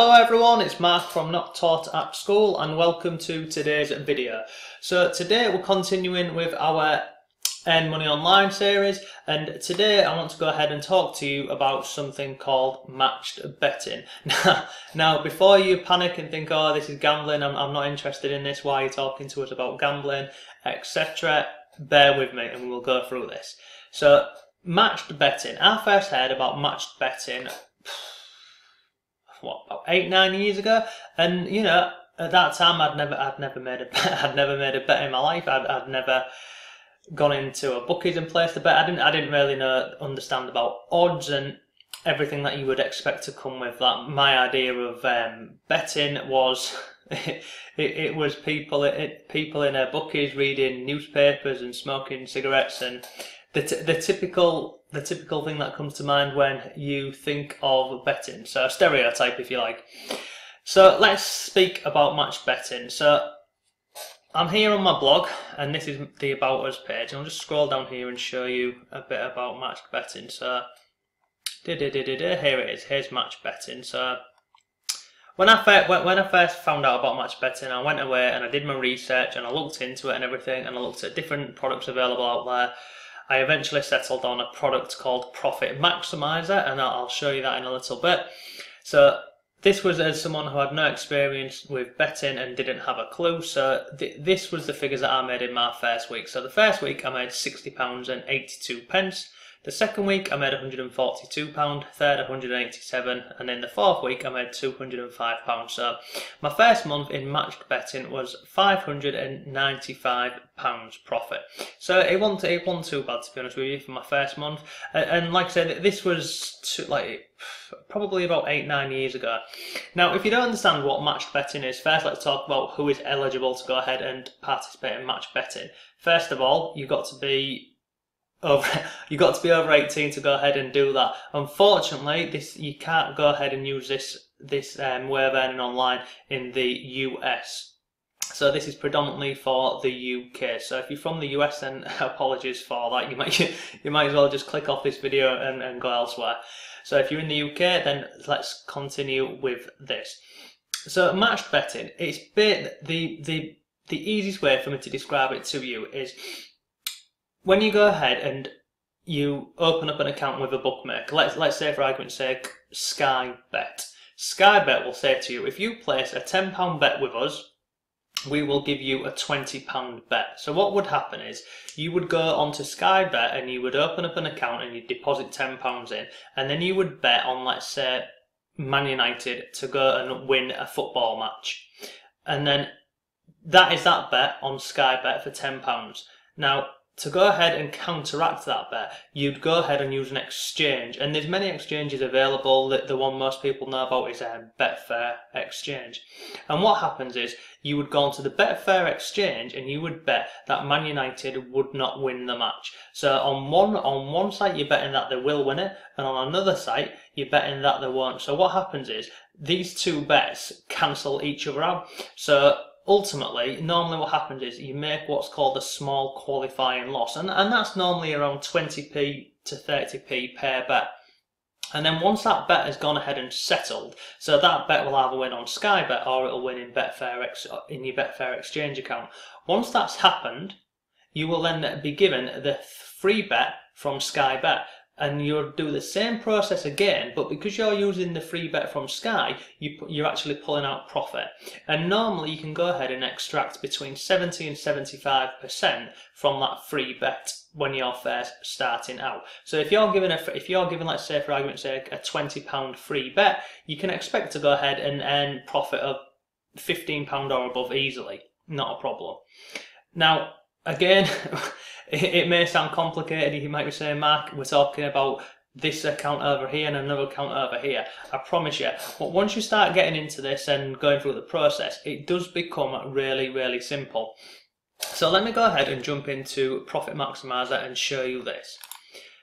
Hello everyone, it's Mark from Not Taught at School and welcome to today's video. So today we're continuing with our Earn Money Online series and today I want to go ahead and talk to you about something called matched betting. Now, now before you panic and think, oh this is gambling, I'm, I'm not interested in this, why are you talking to us about gambling, etc. Bear with me and we'll go through this. So matched betting, I first heard about matched betting what about eight nine years ago, and you know at that time I'd never I'd never made a bet I'd never made a bet in my life. I'd, I'd never gone into a bookies and placed a bet. I didn't I didn't really know understand about odds and everything that you would expect to come with that. My idea of um, betting was it, it, was people it, people in their bookies reading newspapers and smoking cigarettes and the, t- the typical the typical thing that comes to mind when you think of betting. So a stereotype, if you like. So let's speak about match betting. So I'm here on my blog, and this is the About Us page. I'll just scroll down here and show you a bit about match betting. So here it is. Here's match betting. So when I first, when I first found out about match betting, I went away and I did my research and I looked into it and everything, and I looked at different products available out there. I eventually settled on a product called Profit Maximiser, and I'll show you that in a little bit. So this was as someone who had no experience with betting and didn't have a clue. So th this was the figures that I made in my first week. So the first week I made sixty pounds and eighty two pence. The second week I made £142, third 187 and then the fourth week I made £205. So my first month in matched betting was £595 profit. So it wasn't, it wasn't too bad to be honest with you for my first month. And like I said, this was to, like probably about eight, nine years ago. Now, if you don't understand what matched betting is, first let's talk about who is eligible to go ahead and participate in match betting. First of all, you've got to be over you got to be over 18 to go ahead and do that. Unfortunately this you can't go ahead and use this this um, way of earning online in the US so this is predominantly for the UK so if you're from the US then apologies for that. You might you might as well just click off this video and, and go elsewhere. So if you're in the UK then let's continue with this. So matched betting it's bit the the the easiest way for me to describe it to you is when you go ahead and you open up an account with a bookmaker, let's let's say for argument's sake, Sky Bet. Sky Bet will say to you, if you place a £10 bet with us, we will give you a £20 bet. So what would happen is you would go onto Sky Bet and you would open up an account and you'd deposit £10 in and then you would bet on let's say Man United to go and win a football match. And then that is that bet on Sky Bet for £10. Now to go ahead and counteract that bet, you'd go ahead and use an exchange. And there's many exchanges available. The, the one most people know about is um, Betfair Exchange. And what happens is you would go onto the Betfair Exchange and you would bet that Man United would not win the match. So on one on one site you're betting that they will win it, and on another site you're betting that they won't. So what happens is these two bets cancel each other out. So ultimately, normally what happens is you make what's called a small qualifying loss, and, and that's normally around 20p to 30p per bet. And then once that bet has gone ahead and settled, so that bet will either win on Sky Bet or it'll win in Betfair in your Betfair Exchange account. Once that's happened, you will then be given the free bet from Sky Bet and you'll do the same process again, but because you're using the free bet from Sky, you, you're actually pulling out profit. And normally you can go ahead and extract between 70 and 75% from that free bet when you're first starting out. So if you're given a, if you're given, let's say for argument's sake, a 20 pound free bet, you can expect to go ahead and earn profit of 15 pound or above easily. Not a problem. Now, again, it, may sound complicated. You might be saying, Mark, we're talking about this account over here and another account over here. I promise you. But once you start getting into this and going through the process, it does become really, really simple. So let me go ahead and jump into Profit Maximiser and show you this.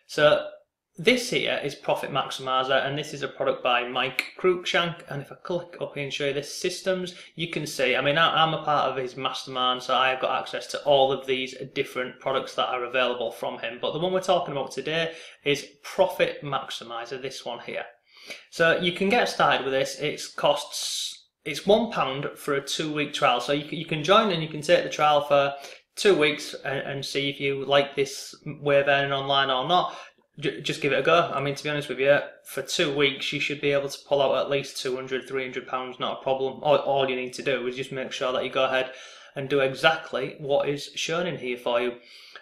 So this here is Profit Maximiser and this is a product by Mike Cruickshank and if I click up here and show you this systems you can see I mean I'm a part of his mastermind so I've got access to all of these different products that are available from him but the one we're talking about today is Profit Maximiser this one here So you can get started with this. It costs it's one pound for a two week trial. So you can, you can join and you can take the trial for two weeks and, and see if you like this way of earning online or not. Just give it a go. I mean, to be honest with you, for two weeks you should be able to pull out at least 200, 300 pounds. Not a problem. All, all you need to do is just make sure that you go ahead and do exactly what is shown in here for you.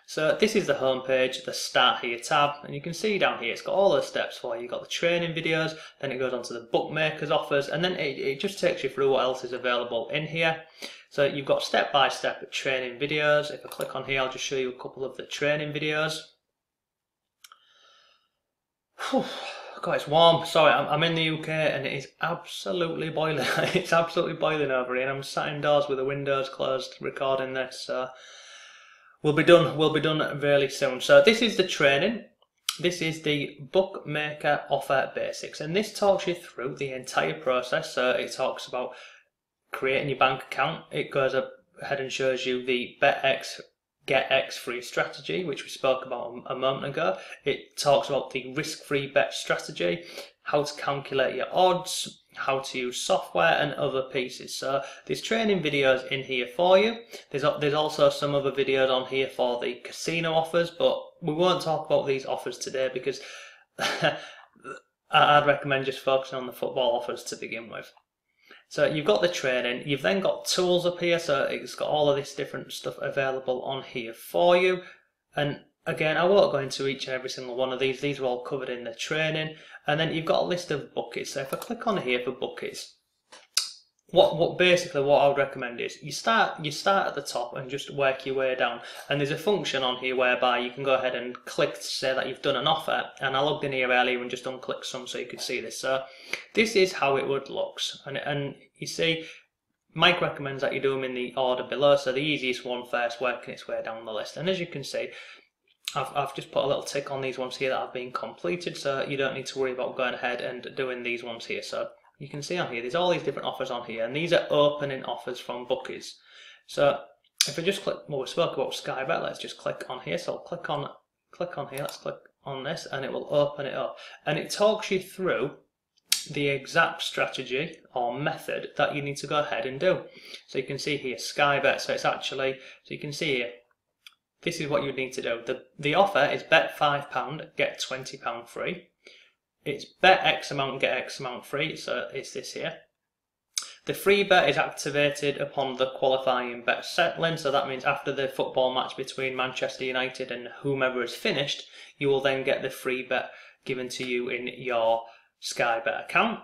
So this is the home page, the start here tab, and you can see down here it's got all the steps for you. You've got the training videos, then it goes on to the bookmakers offers, and then it, it just takes you through what else is available in here. So you've got step-by-step -step training videos. If I click on here, I'll just show you a couple of the training videos. God, it's warm. Sorry, I'm, I'm in the UK and it is absolutely boiling. it's absolutely boiling over here, and I'm sat indoors with the windows closed recording this. So we'll be done. We'll be done really soon. So this is the training. This is the bookmaker offer basics, and this talks you through the entire process. So it talks about creating your bank account. It goes ahead and shows you the BetX get X free strategy, which we spoke about a moment ago. It talks about the risk free bet strategy, how to calculate your odds, how to use software, and other pieces. So there's training videos in here for you. There's there's also some other videos on here for the casino offers, but we won't talk about these offers today because I'd recommend just focusing on the football offers to begin with. So you've got the training, you've then got tools up here, so it's got all of this different stuff available on here for you. And again, I won't go into each and every single one of these, these are all covered in the training. And then you've got a list of buckets, so if I click on here for buckets, what what basically what I would recommend is you start you start at the top and just work your way down. And there's a function on here whereby you can go ahead and click to say that you've done an offer. And I logged in here earlier and just unclicked some so you could see this. So this is how it would look. And and you see Mike recommends that you do them in the order below, so the easiest one first, working its way down the list. And as you can see, I've, I've just put a little tick on these ones here that have been completed, so you don't need to worry about going ahead and doing these ones here. So you can see on here, there's all these different offers on here, and these are opening offers from bookies. So if I just click, well, we spoke about Sky Bet, let's just click on here. So I'll click on, click on here, let's click on this, and it will open it up. And it talks you through the exact strategy or method that you need to go ahead and do. So you can see here, Sky Bet, so it's actually, so you can see here, this is what you need to do. The, the offer is bet £5, get £20 free. It's bet X amount, get X amount free, so it's this here. The free bet is activated upon the qualifying bet settling, so that means after the football match between Manchester United and whomever is finished, you will then get the free bet given to you in your Sky Bet account.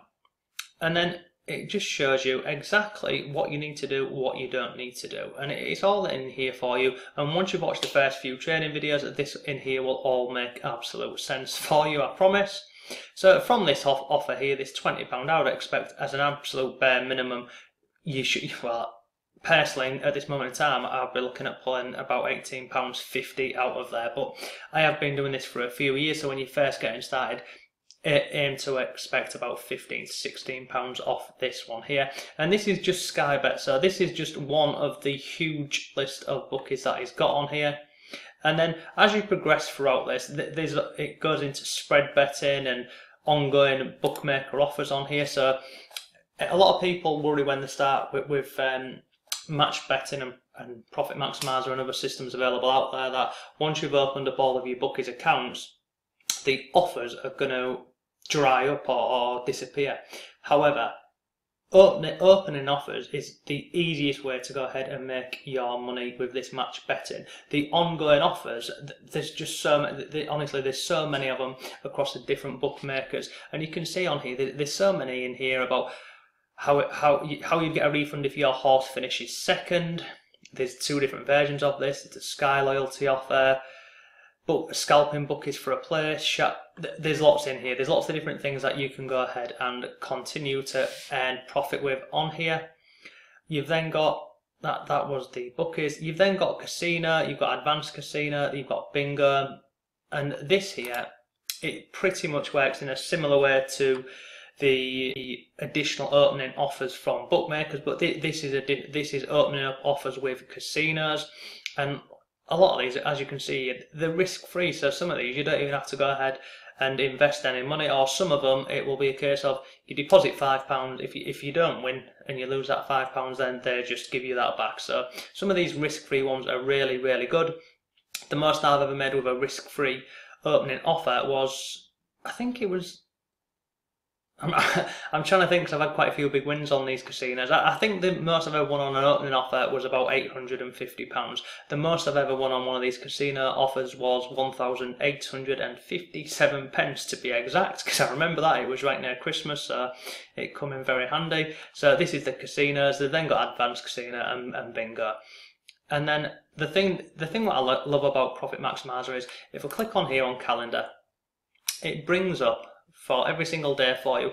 And then it just shows you exactly what you need to do, what you don't need to do. And it's all in here for you. And once you've watched the first few training videos, this in here will all make absolute sense for you, I promise. So from this offer here, this £20, I would expect as an absolute bare minimum, you should, well, personally, at this moment in time, I'll be looking at pulling about £18.50 out of there. But I have been doing this for a few years, so when you're first getting started, aim to expect about 15 to 16 pounds off this one here. And this is just Sky Bet so this is just one of the huge list of bookies that he's got on here and then as you progress throughout this, there's it goes into spread betting and ongoing bookmaker offers on here. So a lot of people worry when they start with, with um, match betting and, and profit maximiser and other systems available out there that once you've opened up all of your bookies accounts, the offers are going to dry up or, or disappear. However, Opening, opening offers is the easiest way to go ahead and make your money with this match betting. The ongoing offers, there's just so many, honestly, there's so many of them across the different bookmakers, and you can see on here, there's so many in here about how how how you get a refund if your horse finishes second. There's two different versions of this. It's a Sky loyalty offer book scalping book is for a place. There's lots in here. There's lots of different things that you can go ahead and continue to earn profit with on here. You've then got that that was the bookies. You've then got casino. You've got advanced casino. You've got bingo, and this here it pretty much works in a similar way to the additional opening offers from bookmakers, but this is a this is opening up offers with casinos, and a lot of these, as you can see, they're risk free. So some of these you don't even have to go ahead and invest any money, or some of them it will be a case of you deposit five pounds. If you, if you don't win and you lose that five pounds, then they just give you that back. So some of these risk-free ones are really really good. The most I've ever made with a risk-free opening offer was I think it was I'm, I'm trying to think because I've had quite a few big wins on these casinos. I, I, think the most I've ever won on an opening offer was about £850. The most I've ever won on one of these casino offers was 1,857 pence to be exact because I remember that it was right near Christmas so it come in very handy. So this is the casinos. They've then got advanced casino and, and bingo. And then the thing, the thing that I love about Profit Maximiser is if I click on here on calendar, it brings up for every single day for you.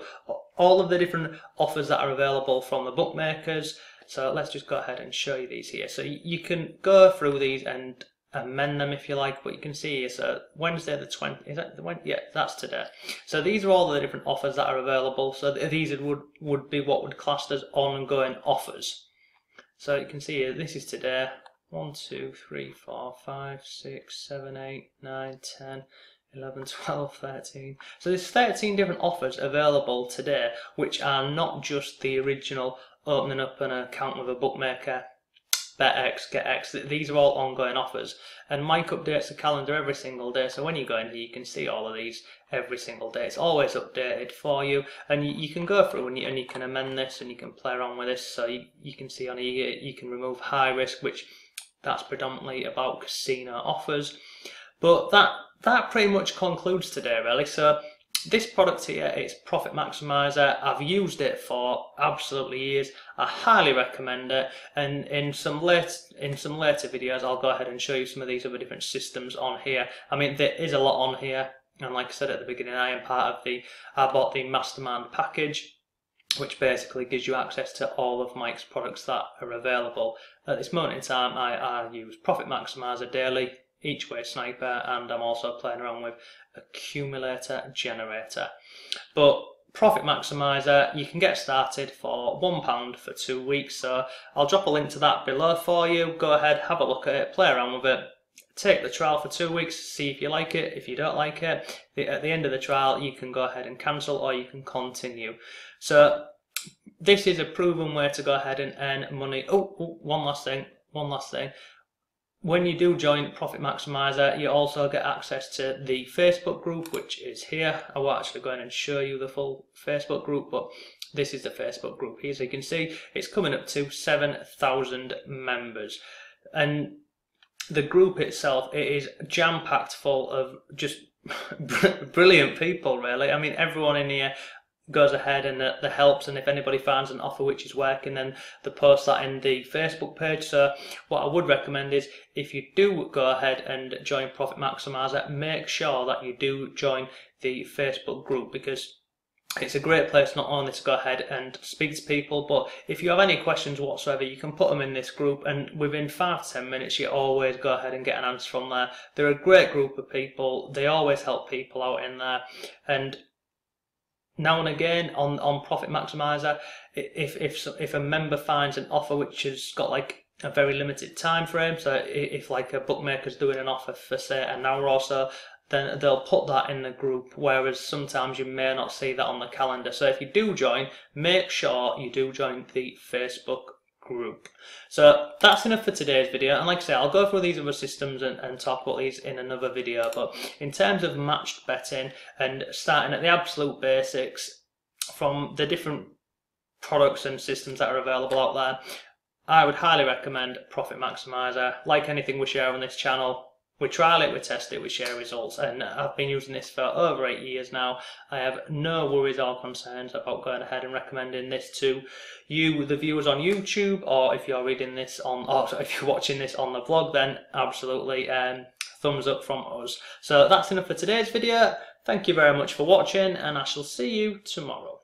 All of the different offers that are available from the bookmakers. So let's just go ahead and show you these here. So you can go through these and amend them if you like, but you can see here, so Wednesday the 20th, is that the? Yeah, that's today. So these are all the different offers that are available. So these would, would be what would class as ongoing offers. So you can see here, this is today. 1, 2, 3, 4, 5, 6, 7, 8, 9, 10, 11, 12, 13. So there's 13 different offers available today, which are not just the original opening up an account with a bookmaker, bet X, get X. These are all ongoing offers. And Mike updates the calendar every single day. So when you go in here, you can see all of these every single day. It's always updated for you. And you, you can go through and you, and you can amend this and you can play around with this. So you, you can see on here, you can remove high risk, which that's predominantly about casino offers. But that that pretty much concludes today really. So this product here, it's Profit Maximiser. I've used it for absolutely years. I highly recommend it. And in some late in some later videos, I'll go ahead and show you some of these other different systems on here. I mean, there is a lot on here. And like I said at the beginning, I am part of the, I bought the Mastermind package which basically gives you access to all of Mike's products that are available. At this moment in time, I, I use Profit Maximiser daily, each way sniper and I'm also playing around with accumulator generator. But profit maximiser you can get started for one pound for two weeks so I'll drop a link to that below for you. Go ahead have a look at it play around with it. Take the trial for two weeks see if you like it. If you don't like it at the end of the trial you can go ahead and cancel or you can continue. So this is a proven way to go ahead and earn money. Oh, oh one last thing one last thing when you do join Profit Maximiser, you also get access to the Facebook group, which is here. I will actually go in and show you the full Facebook group, but this is the Facebook group here. So you can see it's coming up to 7,000 members. And the group itself, it is jam-packed full of just brilliant people, really. I mean, everyone in here goes ahead and the, the, helps and if anybody finds an offer which is working then they post that in the Facebook page. So what I would recommend is if you do go ahead and join Profit Maximiser make sure that you do join the Facebook group because it's a great place not only to go ahead and speak to people but if you have any questions whatsoever you can put them in this group and within five to ten minutes you always go ahead and get an answer from there. They're a great group of people. They always help people out in there. And now and again on on Profit Maximiser, if if if a member finds an offer which has got like a very limited time frame, so if like a bookmaker's doing an offer for say an hour or so, then they'll put that in the group. Whereas sometimes you may not see that on the calendar. So if you do join, make sure you do join the Facebook group. So that's enough for today's video. And like I say, I'll go through these other systems and, and talk about these in another video. But in terms of matched betting and starting at the absolute basics from the different products and systems that are available out there, I would highly recommend Profit Maximiser. Like anything we share on this channel, we trial it, we test it, we share results, and I've been using this for over eight years now. I have no worries or concerns about going ahead and recommending this to you, the viewers on YouTube, or if you're reading this on, or if you're watching this on the vlog, then absolutely um, thumbs up from us. So that's enough for today's video. Thank you very much for watching, and I shall see you tomorrow.